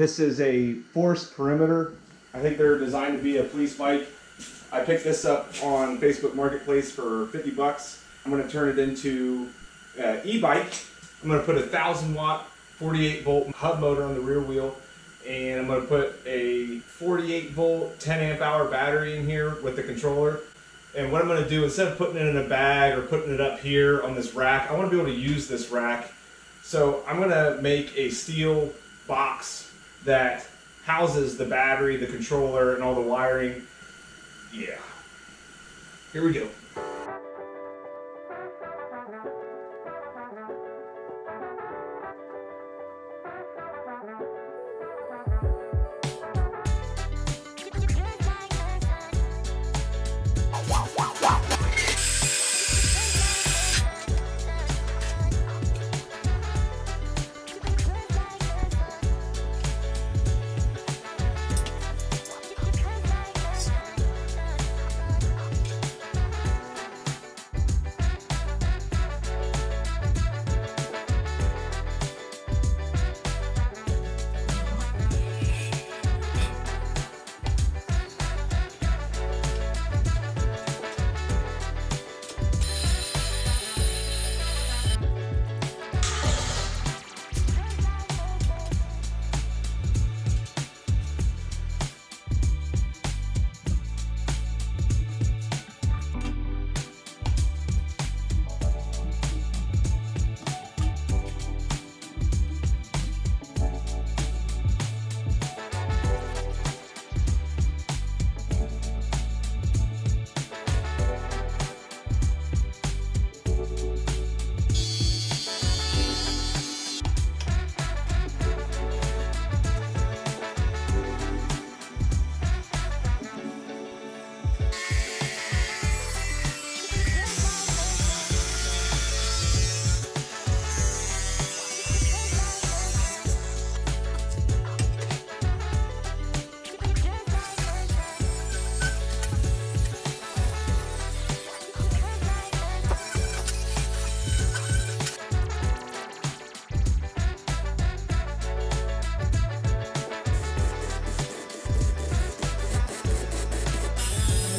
This is a Force Perimeter. I think they're designed to be a police bike. I picked this up on Facebook Marketplace for 50 bucks. I'm going to turn it into uh, e-bike. I'm going to put a 1000 watt 48 volt hub motor on the rear wheel and I'm going to put a 48 volt 10 amp hour battery in here with the controller and what I'm going to do instead of putting it in a bag or putting it up here on this rack I want to be able to use this rack so I'm going to make a steel box that houses the battery the controller and all the wiring. Yeah. Here we go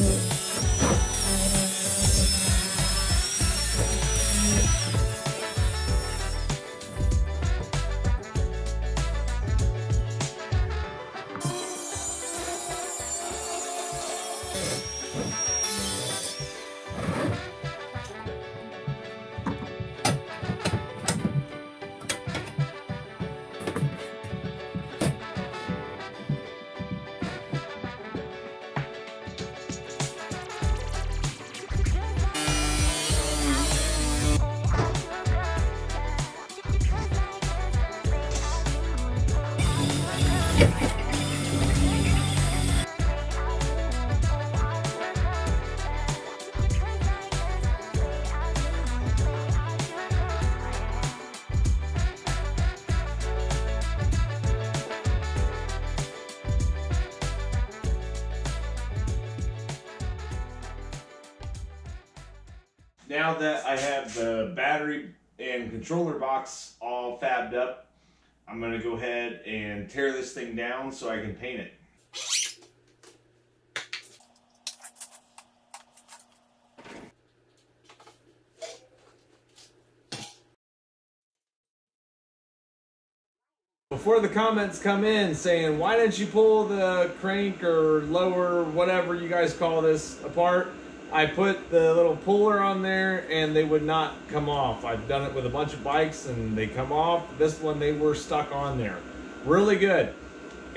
you. Now that I have the battery and controller box all fabbed up, I'm to go ahead and tear this thing down so I can paint it. Before the comments come in saying, why didn't you pull the crank or lower, whatever you guys call this, apart? I put the little puller on there and they would not come off. I've done it with a bunch of bikes and they come off. This one, they were stuck on there. Really good.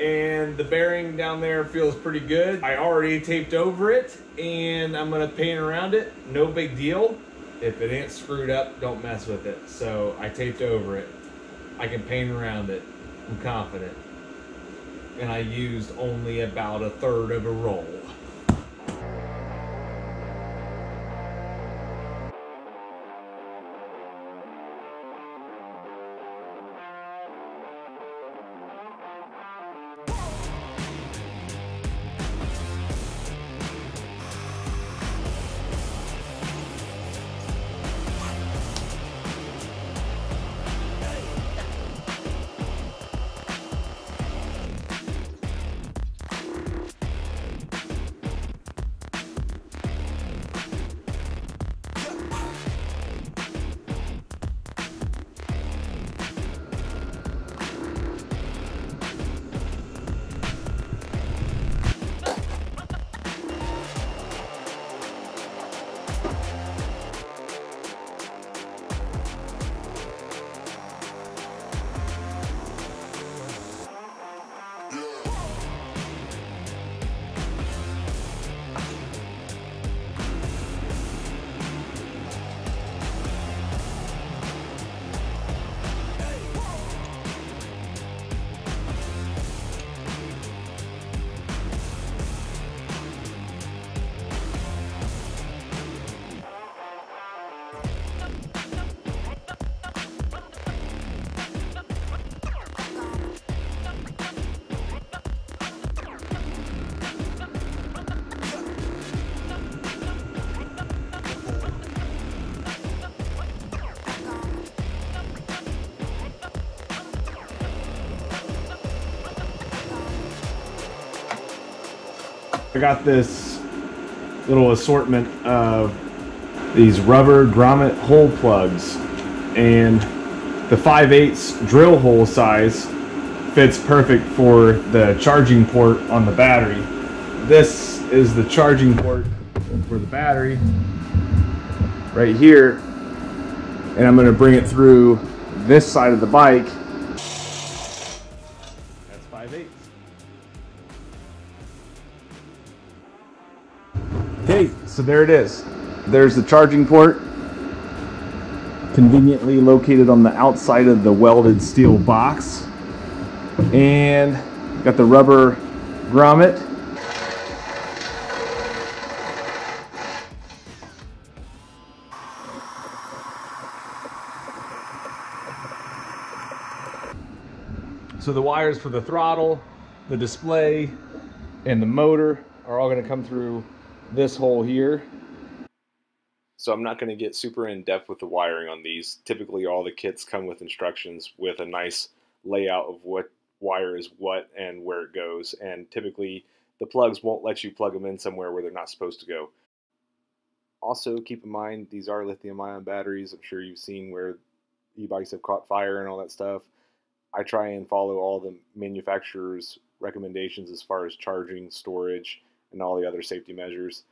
And the bearing down there feels pretty good. I already taped over it and I'm gonna paint around it. No big deal. If it ain't screwed up, don't mess with it. So I taped over it. I can paint around it. I'm confident. And I used only about a third of a roll. I got this little assortment of these rubber grommet hole plugs and the 5 8 drill hole size fits perfect for the charging port on the battery. This is the charging port for the battery right here and I'm going to bring it through this side of the bike. Okay, so there it is. There's the charging port, conveniently located on the outside of the welded steel box. And got the rubber grommet. So the wires for the throttle, the display, and the motor are all going to come through this hole here. So I'm not going to get super in depth with the wiring on these. Typically all the kits come with instructions with a nice layout of what wire is what and where it goes. And typically the plugs won't let you plug them in somewhere where they're not supposed to go. Also keep in mind these are lithium ion batteries. I'm sure you've seen where e-bikes have caught fire and all that stuff. I try and follow all the manufacturer's recommendations as far as charging, storage, and all the other safety measures.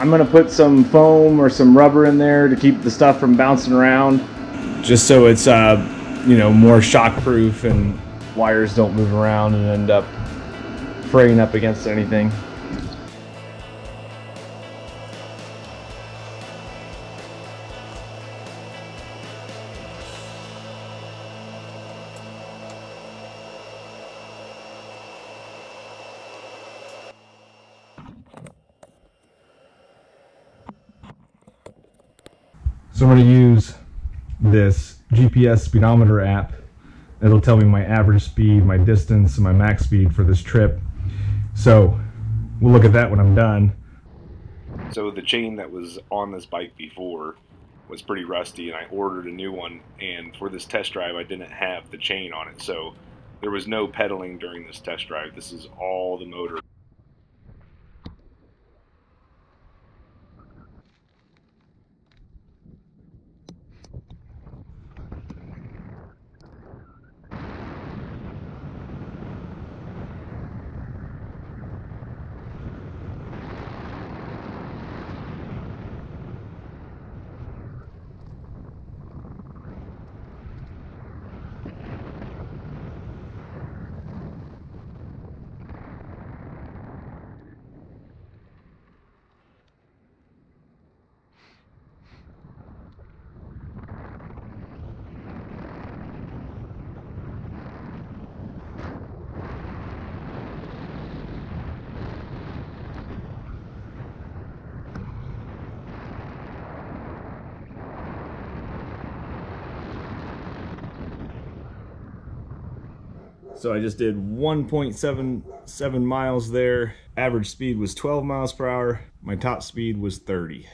I'm gonna put some foam or some rubber in there to keep the stuff from bouncing around, just so it's uh, you know more shockproof and wires don't move around and end up fraying up against anything. So I'm going to use this GPS speedometer app. It'll tell me my average speed, my distance, and my max speed for this trip. So we'll look at that when I'm done. So the chain that was on this bike before was pretty rusty and I ordered a new one and for this test drive I didn't have the chain on it so there was no pedaling during this test drive. This is all the motor. So I just did 1.77 miles there. Average speed was 12 miles per hour. My top speed was 30.